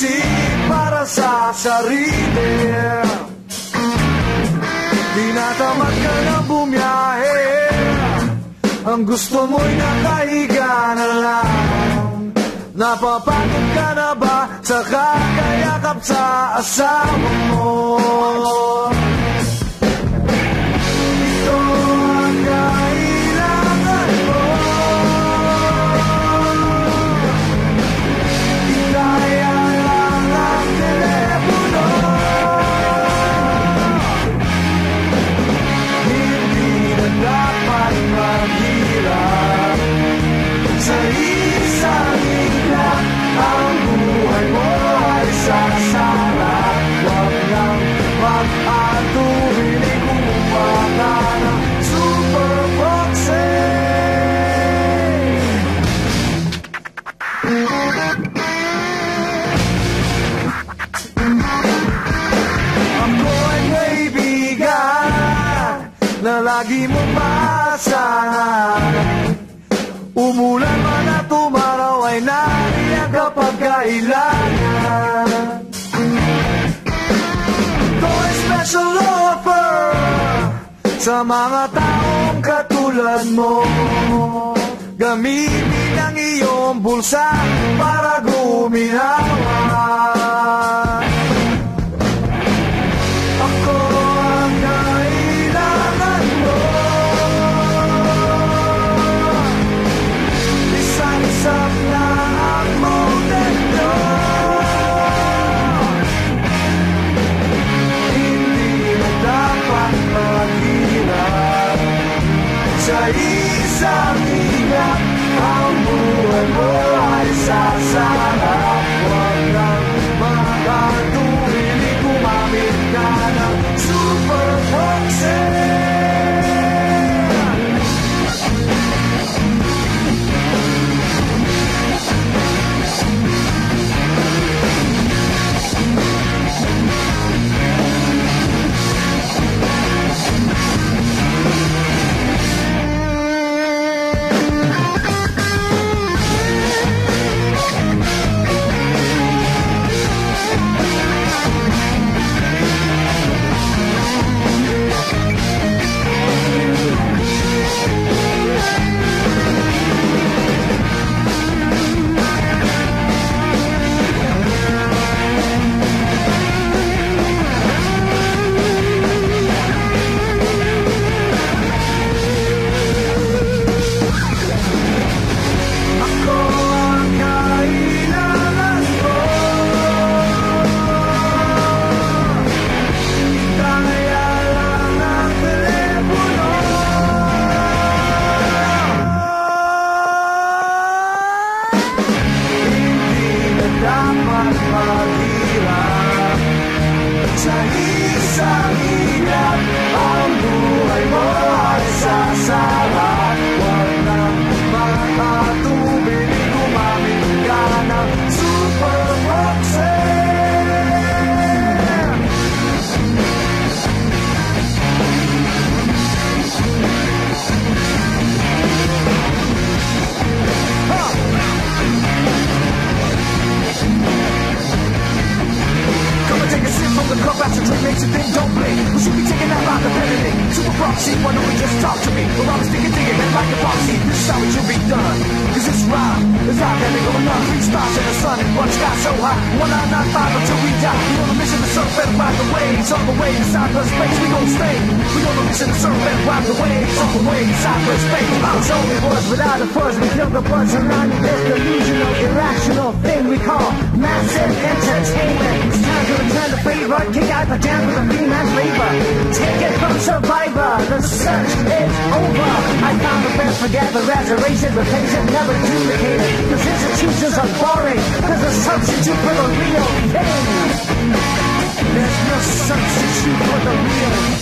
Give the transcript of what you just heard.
mag-isip para sa sarili? Di natamad ka na bumiyahe Ang gusto mo'y nakahiga na lang Napapagod ka na ba sa kakayakap sa asawa mo? Lagi mo maasahan Umulan man at umaraw ay nariyan kapag kailangan Ito ay special offer Sa mga taong katulad mo. Gamitin ang iyong bulsa para guminawa Well, I'm sticking to you, like a proxy. This is how it should be done. Cause it's rhyme, it's out there, going on. Three stars in the sun and one sky so high. One nine nine five until we die. We on a mission to surf and ride the waves. On the way to cyberspace, we gon' stay. We on a mission to surf and ride the waves. On the way to cyberspace. It's only words without a fuzz. We feel the buzz around this delusional, irrational thing we call massive entertainment. It's time to return the favor, kick out the jam with a free man's labor. Take it from Survivor, the sun is over. I found the best, forget the reservation, The things that never duplicated. Cause institutions are boring, there's a substitute for the real thing. There's no substitute for the real thing.